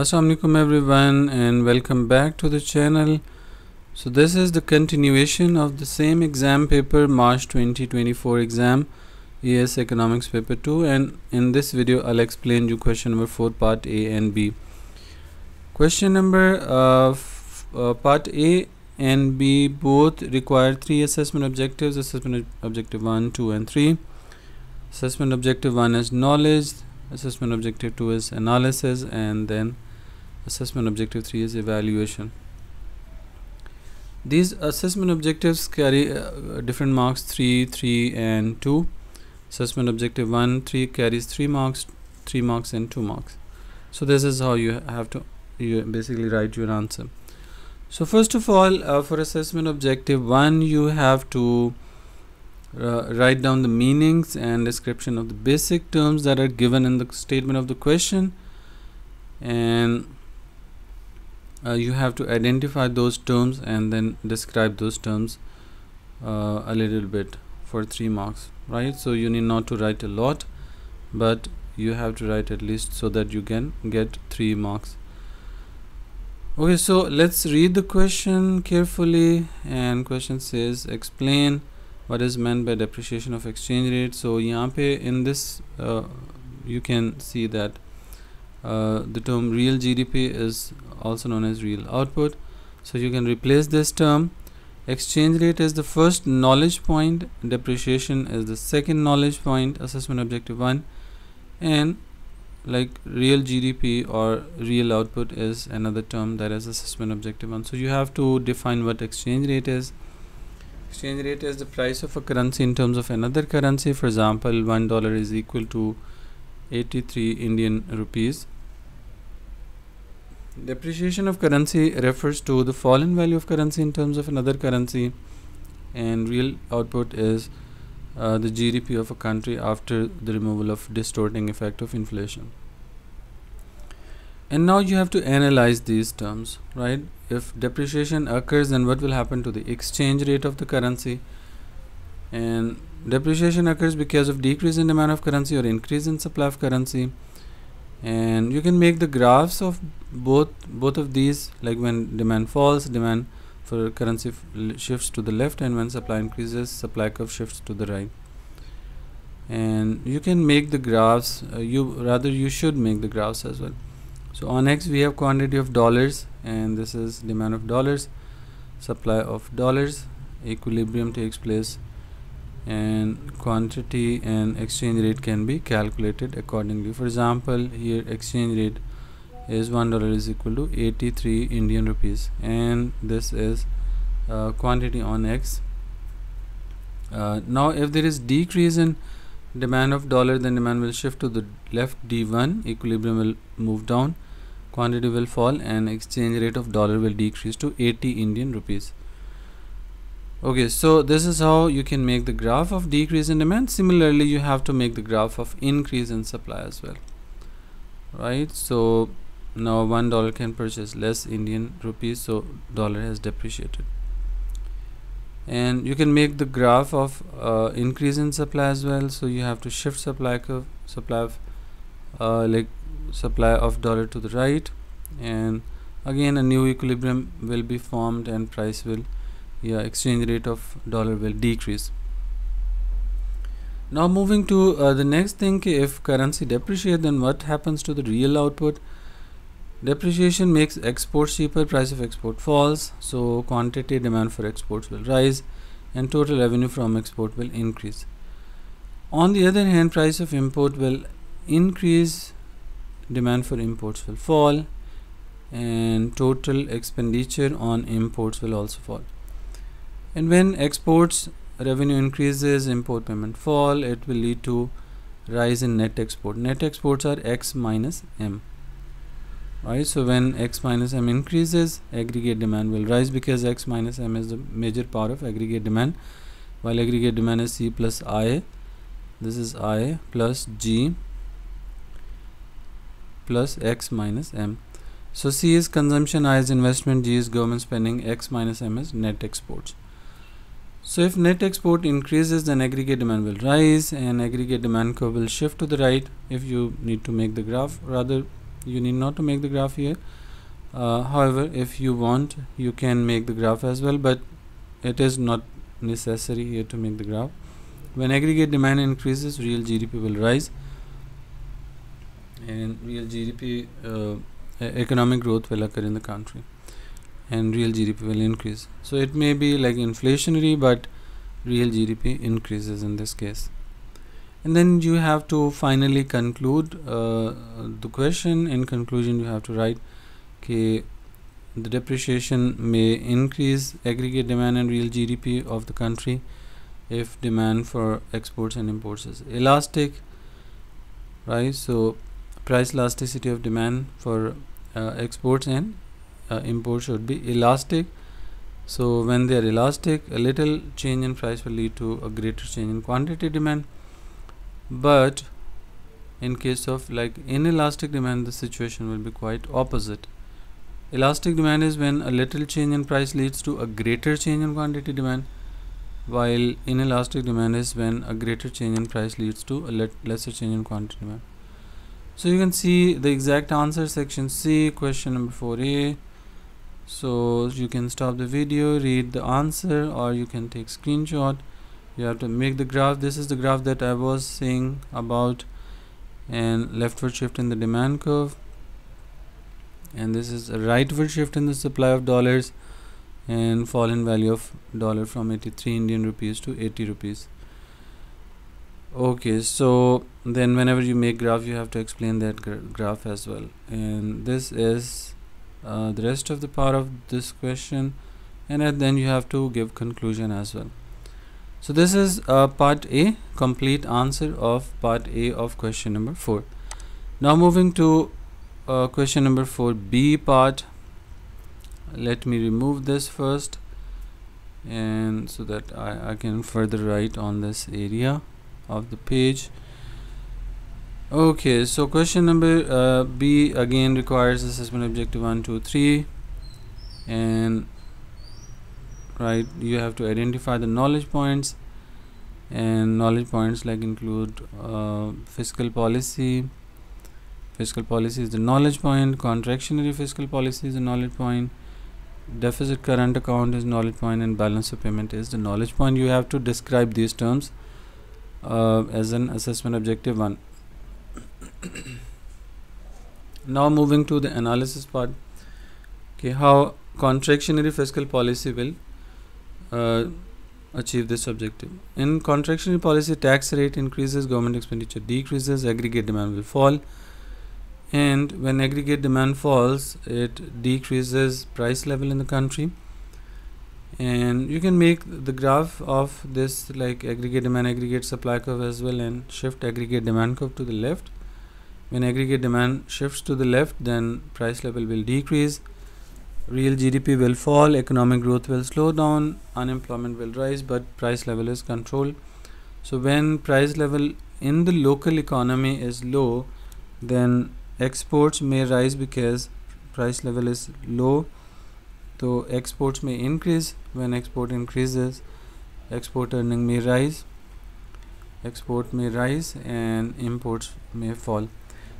Assalamualaikum everyone and welcome back to the channel. So this is the continuation of the same exam paper March 2024 exam AS Economics paper 2 and in this video I'll explain you question number 4 part A and B. Question number uh, uh, part A and B both require three assessment objectives assessment objective 1 2 and 3 assessment objective 1 is knowledge assessment objective 2 is analysis and then assessment objective 3 is evaluation. These assessment objectives carry uh, different marks 3 3 and 2 assessment objective 1 3 carries 3 marks 3 marks and 2 marks. So this is how you have to you basically write your answer. So first of all uh, for assessment objective 1 you have to uh, write down the meanings and description of the basic terms that are given in the statement of the question. And uh, you have to identify those terms and then describe those terms uh, a little bit for three marks right? So you need not to write a lot but you have to write at least so that you can get three marks. Okay so let's read the question carefully. And question says explain what is meant by depreciation of exchange rate. So यहाँ in this uh, you can see that uh, the term real GDP is also known as real output. So you can replace this term. Exchange rate is the first knowledge point. Depreciation is the second knowledge point assessment objective 1 and like real GDP or real output is another term that is assessment objective 1 so you have to define what exchange rate is exchange rate is the price of a currency in terms of another currency. For example one dollar is equal to 83 Indian rupees. Depreciation of currency refers to the fall in value of currency in terms of another currency and real output is uh, the GDP of a country after the removal of distorting effect of inflation and now you have to analyze these terms right? If depreciation occurs then what will happen to the exchange rate of the currency? And depreciation occurs because of decrease in demand of currency or increase in supply of currency. And you can make the graphs of both both of these like when demand falls demand for currency shifts to the left and when supply increases supply curve shifts to the right. And you can make the graphs uh, you rather you should make the graphs as well so on x we have quantity of dollars and this is demand of dollars supply of dollars equilibrium takes place and quantity and exchange rate can be calculated accordingly. For example here exchange rate is one dollar is equal to 83 Indian rupees and this is uh, quantity on X. Uh, now if there is decrease in demand of dollar then demand will shift to the left d1 equilibrium will move down quantity will fall and exchange rate of dollar will decrease to 80 Indian rupees. Okay so this is how you can make the graph of decrease in demand. Similarly you have to make the graph of increase in supply as well. Right so now one dollar can purchase less Indian rupees so dollar has depreciated. And you can make the graph of uh, increase in supply as well. So you have to shift supply curve supply of uh, like supply of dollar to the right. And again a new equilibrium will be formed and price will yeah exchange rate of dollar will decrease. Now moving to uh, the next thing if currency depreciate then what happens to the real output? Depreciation makes exports cheaper, price of export falls, so quantity demand for exports will rise and total revenue from export will increase. On the other hand, price of import will increase, demand for imports will fall and total expenditure on imports will also fall. And when exports revenue increases, import payment fall, it will lead to rise in net export. Net exports are X minus M right so when x minus m increases aggregate demand will rise because x minus m is the major part of aggregate demand while aggregate demand is c plus i this is i plus g plus x minus m. So c is consumption i is investment g is government spending x minus m is net exports. So if net export increases then aggregate demand will rise and aggregate demand curve will shift to the right. If you need to make the graph rather you need not to make the graph here. Uh, however if you want you can make the graph as well but it is not necessary here to make the graph. When aggregate demand increases real GDP will rise and real GDP uh, economic growth will occur in the country and real GDP will increase. So it may be like inflationary but real GDP increases in this case. And then you have to finally conclude uh, the question. In conclusion you have to write okay the depreciation may increase aggregate demand and real GDP of the country if demand for exports and imports is elastic right? So price elasticity of demand for uh, exports and uh, imports should be elastic. So when they are elastic a little change in price will lead to a greater change in quantity demand. But in case of like inelastic demand the situation will be quite opposite. Elastic demand is when a little change in price leads to a greater change in quantity demand while inelastic demand is when a greater change in price leads to a le lesser change in quantity demand so you can see the exact answer section C question number 4a so you can stop the video read the answer or you can take screenshot. You have to make the graph. This is the graph that I was saying about and leftward shift in the demand curve. And this is a rightward shift in the supply of dollars and fall in value of dollar from 83 Indian rupees to 80 rupees okay so then whenever you make graph you have to explain that gra graph as well. And this is uh, the rest of the part of this question and then you have to give conclusion as well. So this is uh, part A complete answer of part A of question number 4 now moving to uh, question number 4b part. Let me remove this first and so that I, I can further write on this area of the page. Okay so question number uh, B again requires assessment objective 1 2 3 and right you have to identify the knowledge points. And knowledge points like include uh, fiscal policy. Fiscal policy is the knowledge point. Contractionary fiscal policy is the knowledge point. Deficit current account is knowledge point. And balance of payment is the knowledge point. You have to describe these terms uh, as an assessment objective one now moving to the analysis part okay how contractionary fiscal policy will uh, achieve this objective. In contractionary policy, tax rate increases, government expenditure decreases, aggregate demand will fall. And when aggregate demand falls, it decreases price level in the country. And you can make the graph of this like aggregate demand, aggregate supply curve as well and shift aggregate demand curve to the left. When aggregate demand shifts to the left, then price level will decrease real GDP will fall, economic growth will slow down, unemployment will rise, but price level is controlled. So when price level in the local economy is low, then exports may rise because price level is low. So exports may increase when export increases, export earning may rise, export may rise and imports may fall.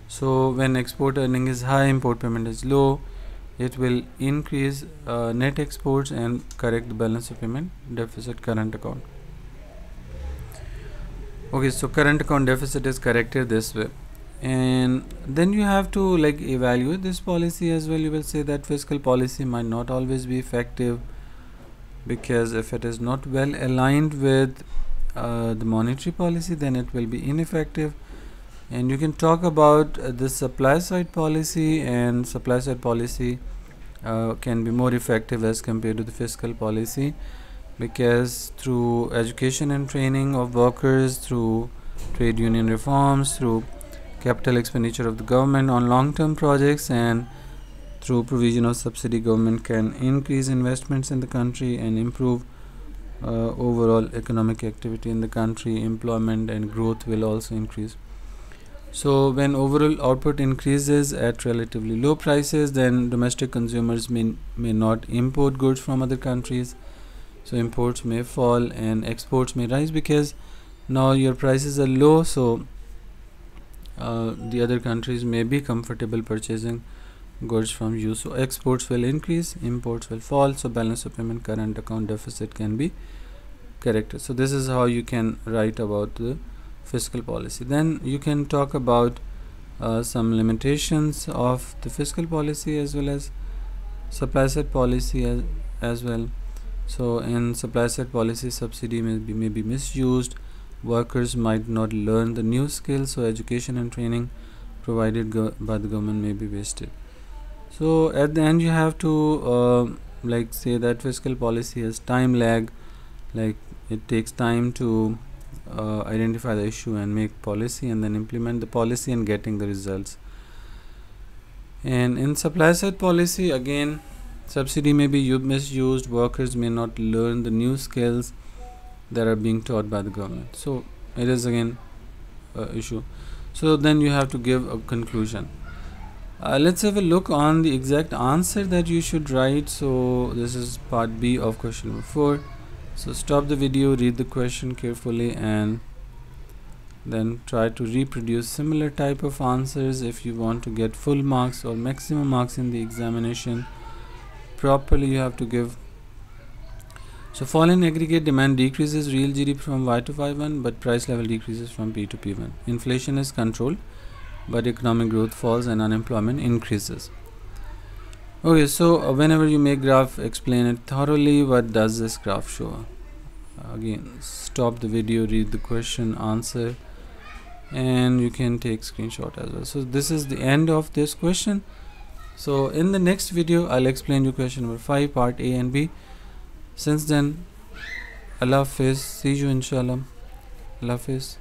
So when export earning is high, import payment is low it will increase uh, net exports and correct the balance of payment deficit current account okay so current account deficit is corrected this way and then you have to like evaluate this policy as well. You will say that fiscal policy might not always be effective because if it is not well aligned with uh, the monetary policy then it will be ineffective. And you can talk about uh, the supply side policy and supply side policy uh, can be more effective as compared to the fiscal policy because through education and training of workers through trade union reforms through capital expenditure of the government on long-term projects and through provision of subsidy government can increase investments in the country and improve uh, overall economic activity in the country. Employment and growth will also increase. So when overall output increases at relatively low prices then domestic consumers may, may not import goods from other countries. So imports may fall and exports may rise because now your prices are low. So uh, the other countries may be comfortable purchasing goods from you so exports will increase imports will fall so balance of payment current account deficit can be corrected. So this is how you can write about the fiscal policy. Then you can talk about uh, some limitations of the fiscal policy as well as supply side policy as, as well. So in supply side policy subsidy may be, may be misused workers might not learn the new skills so education and training provided by the government may be wasted. So at the end you have to uh, like say that fiscal policy has time lag like it takes time to uh, identify the issue and make policy and then implement the policy and getting the results. And in supply side policy again subsidy may be misused workers may not learn the new skills that are being taught by the government. So it is again uh, issue. So then you have to give a conclusion. Uh, let's have a look on the exact answer that you should write. So this is part b of question number 4 so stop the video read the question carefully and then try to reproduce similar type of answers if you want to get full marks or maximum marks in the examination. Properly you have to give so fall in aggregate demand decreases real GDP from Y to Y1 but price level decreases from P to P1. Inflation is controlled but economic growth falls and unemployment increases. Okay, so uh, whenever you make graph explain it thoroughly what does this graph show? again stop the video read the question answer and you can take screenshot as well so this is the end of this question so in the next video I'll explain you question number 5 part A and B since then Allah Hafiz. See you inshallah. Allah Hafiz